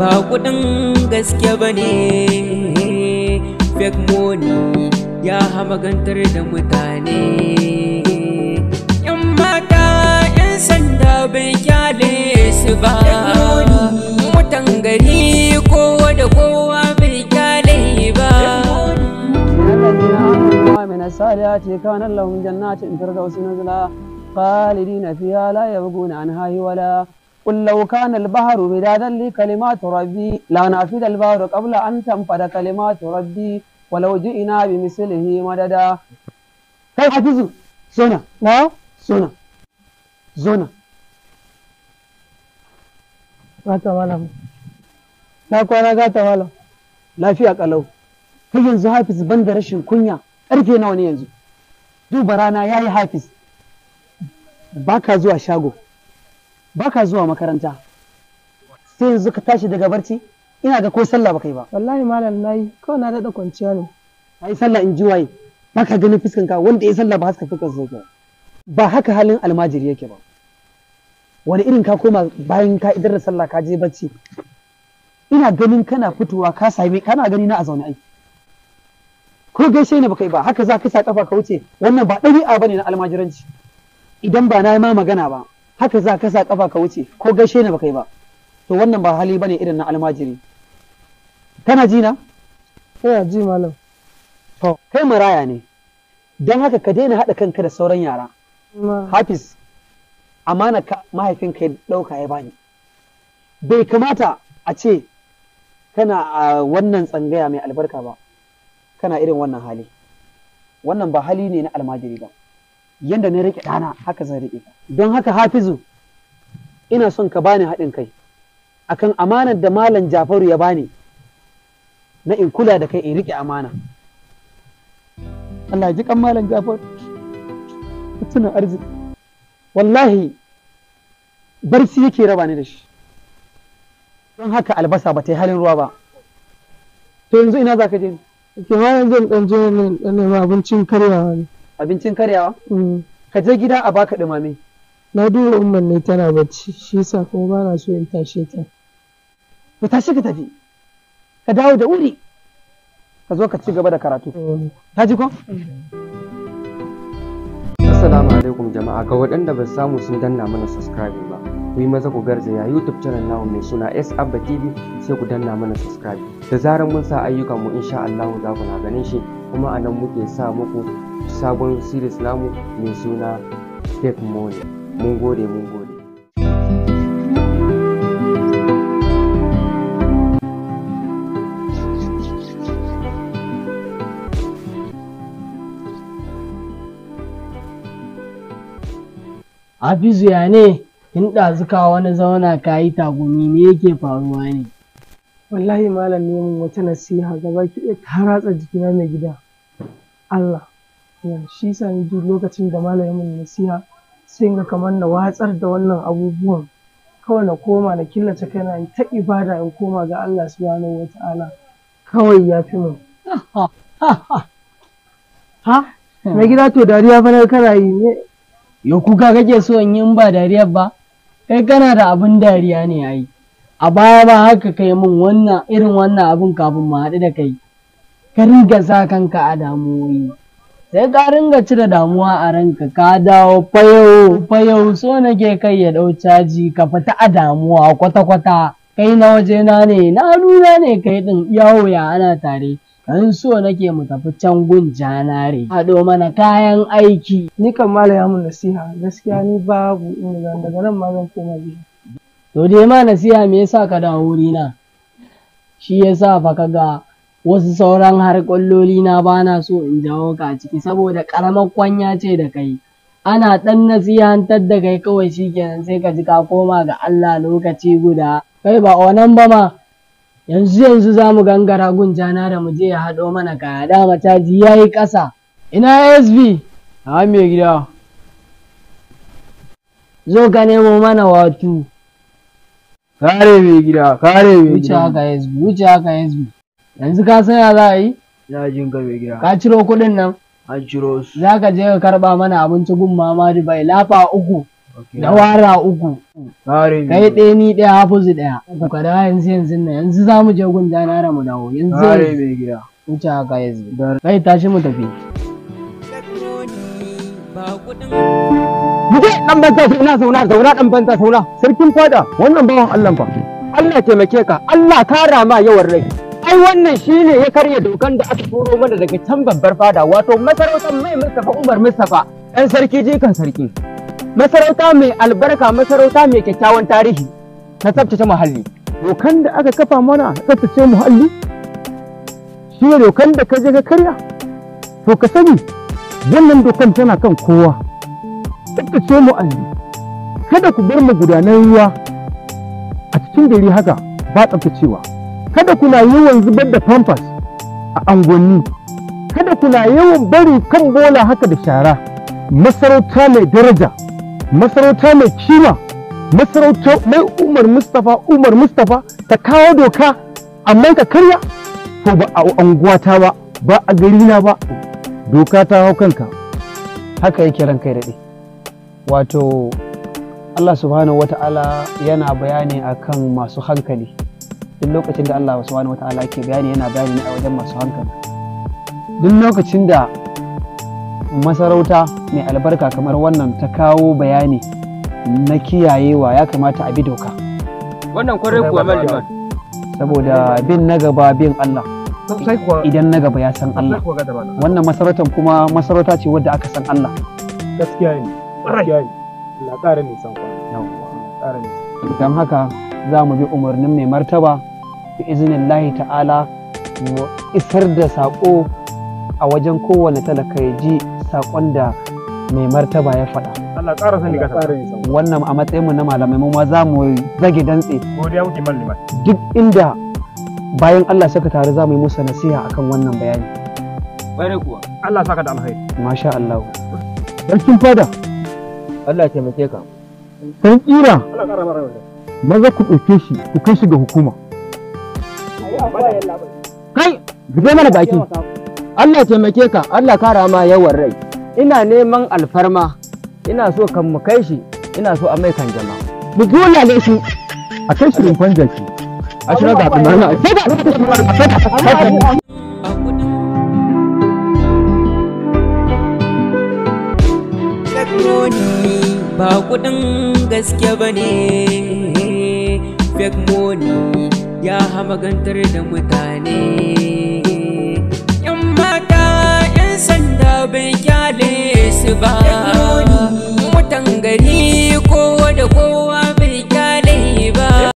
ba kudin gaske ba ne fake money ya hamagantar da mutane yan mata yan sanda bai kyale su ba mutan gari kowa da kowa bai kyale ba الذين آمنوا وعملوا الصالحات كان لهم جنات الفردوس نزلا خالدين فيها لا يبغون عنها ولا قل لو كان البحر مدادا لكلمات ربي لا نافذ البحر قبل أن تنفذ كلمات ربي ولو جئنا بمثله مددا كيف حفظوا سنة لا سنة زنا Gata malam. Na kwana gata malam. lafiya kalau kai yanzu hafiz ban da rashin kunya karfe nawa ne yanzu duba rana yayi hafiz baka zuwa shago baka zuwa makaranta. Sai yanzu ka tashi daga barci ina ga ko sallah baka yi ba. Wallahi malam na yi. Kawai na daɗa kwanciya ne. ai sallah in ji waye. Baka ganin fuskan ka wanda ya sallah ba haska fuskan sa yake ba. Haka halin almajiri yake ba. Wani irin ka koma bayan ka idar da sallah ka je bacci ina ganin kana fitowa ka same kana gani na a zaune ai. Ko gaishe ne baka yi ba. Haka za ka sa kafa ka wuce. Wannan ba ɗabi'a ba ne na almajiranci. Idan ba na yi ma magana ba. Haka za ka sa kafa ka wuce ko gaishe ne baka yi ba. To wannan ba hali ba ne irin na almajiri. Kana ji na? Ina ji malam. to kai maraya ne. Don haka ka daina haɗa kanka da sauran yara. Hafiz amana ka mahaifinka ya ɗauka ya bani. Bai kamata a ce kana a wannan tsangaya mai albarka ba. Kana irin wannan hali. Wannan ba hali ne na almajiri ba. Yanda na riƙe ɗana haka zan riƙe. Don haka hafizu ina son ka bani haɗin kai akan amanar da malam jafaru ya bani na in kula da kai in riƙe amana. Allah ji kan malam jafaru. Tuna arziki. Wallahi barci yake raba ni da shi. Don haka albasa ba ta yi halin ruwa ba. To yanzu ina za ka je? Ke ma yanzu in ɗan je ne ɗan nema abincin karyawa ne. Abincin karyawa? Mm. ka je gida a baka dumame Na duba umman ne tana bacci shi yasa kuma ba na so in tashe ta. to tashi ka tafi. Ka dawo da wuri. Ka zo ka ci gaba da karatu. Mm. ta ji ko? Assalamu alaikum jama'a. Ga waɗanda ba samu sun danna mana subscribing ba ku yi maza ku garzaya YouTube channel namu mai suna S Abba TV sai ku danna mana subscribe. Da zarar mun sa ayyukan mu insha Allah za ku na ganin shi. Kuma a nan muke sa muku sabon series namu mai suna Fake Money mun gode mun gode Hafizu ya ne in ɗazuka wani zauna ka yi tagumi me yake faruwa ne? Wallahi malam ne mun wata nasiha gaba ki ɗaya ta ratsa jikina mai gida. Allah. Shi yasa ni duk lokacin da malam ya mun nasiha sai ga kamar na watsar da wannan abubuwan. Kawai na koma na killace kaina in ta ibada in koma ga Allah subhanahu wa ta'ala. Kawai ya fi mun. Ha? Mai gida to dariya fa na kana yi ne. Yau kuka kake so in yi ba dariyar ba? Kai kana da abin dariya ne ai. A baya ba haka kai min wannan irin wannan abin kafin mu haɗu da kai. Ka ringa sa kanka a damuwoyi. Sai ka ringa cire damuwa a ranka ka dawo fayau fayau so nake kai ya ɗau caji ka fita a damuwa kwata-kwata. Kai na wajena ne na nuna ne kai ɗin yawo ya ana tare. Kan so nake mu tafi can gun janare. Haɗo mana kayan aiki. Ni kan malam ya mun nasiha gaskiya ni babu inda daga nan ma zan koma gida. To dai ma nasiha me yasa ka dawo wurina? Shi yasa fa ka ga wasu sauran harƙolloli na ba na so in jawo ka a ciki saboda ƙaramar kwanya ce da kai. Ana ɗan nasihantar da kai kawai shi kenan sai ka ji ka koma ga Allah lokaci guda. Kai ba wannan ba ma yanzu yanzu za mu gangara gun jana da mu je ya haɗo mana kaya dama caji ya yi ƙasa. Ina SB? A mai gida. Zo ka nemo mana watu. Kare mai gida, kare mai wuce gida. haka SB wuce haka SB yanzu ka san ya za a yi Na jin ka mai gida. ka ciro kuɗin nan An ciro su. za ka je ka karɓa mana abinci gun mama bai lafa uku da wara uku Kare kai ɗaya ni ɗaya hafizu ɗaya uku ka dawo yanzu yanzu nan yanzu za mu je gun janara mu dawo yanzu Kare mai gida. wuce haka yanzu kai tashi mu tafi ba kuɗin Muje dan banza zauna zauna zauna dan banza zauna. Sarkin fada wannan bawan Allah fa. Allah taimake ka, Allah kara ma yawan rai. Ai wannan shine ya karya dokan da aka turo mana daga can babbar fada wato masarautar mai Mustafa Umar Mustafa ɗan sarki jikan sarki. Masarauta mai albarka masarauta mai kyakkyawan tarihi na tsabtace muhalli. Dokan da aka kafa mana tsabtace muhalli shi ne dokan da ka je ka karya. To ka sani wannan dokan tana kan kowa. tsabtace muhalli kada ku bar magudanan ruwa a cikin gari haka ba tsabtacewa kada kuna yawan zubar da pampers a angonni kada kuna yawan bari kan bola haka da shara. Masarauta mai daraja masarauta mai kima masarauta mai umar mustapha umar mustapha ta kawo doka amma ka karya to ba a anguwata ba ba a garina ba. Doka ta hau kanka. Haka yake ran kai daɗe. Wato Allah subhanahu wata'ala yana bayani akan masu hankali. Duk lokacin da Allah subhanahu wata'ala ke bayani yana bayani ne a wajen masu hankali. Duk lokacin da masarauta mai albarka kamar wannan ta kawo bayani na kiyayewa ya kamata a bi doka. Wannan ƙwarai kuwa Maliman. saboda bin na gaba bin Allah. Idan na gaba ya san Allah. Wannan masarautar kuma masarauta ce wadda aka san Allah. Gaskiya ne. Gaskiya ne. Allah ƙara nisan kwana. Don haka za mu bi umarnin mai martaba bi izinin lahi ta'ala mu isar da saƙo a wajen kowane talaka ya ji saƙon da mai martaba ya faɗa Allah ƙara sani ka nisan kwana. wannan a matsayin mu na malamai mu ma za mu zage dantse Godiya muke Maliman. duk inda bayan Allah suka taru za mu yi musu nasiha akan wannan bayani Kwarai kuwa. Allah saka da alkhairi. masha Allah sarkin fada Allah ya taimake ka. san kira Allah ƙara maza ku ɗauke shi ku kai shi ga hukuma zai mana baki. Allah taimake ka, Allah kara ma yawan rai. Ina neman alfarma, ina so kan mu kai shi, ina so a mai kan jama. mu dole shi. A kai shi rumfan jaki. A shiga ga abin nan a kuɗin Fake ba kuɗin gaske ba ne fake money ya hamagantar da mutane. Yan mata yan sanda bai ƙyale su ba. Mutan gari kowa da kowa.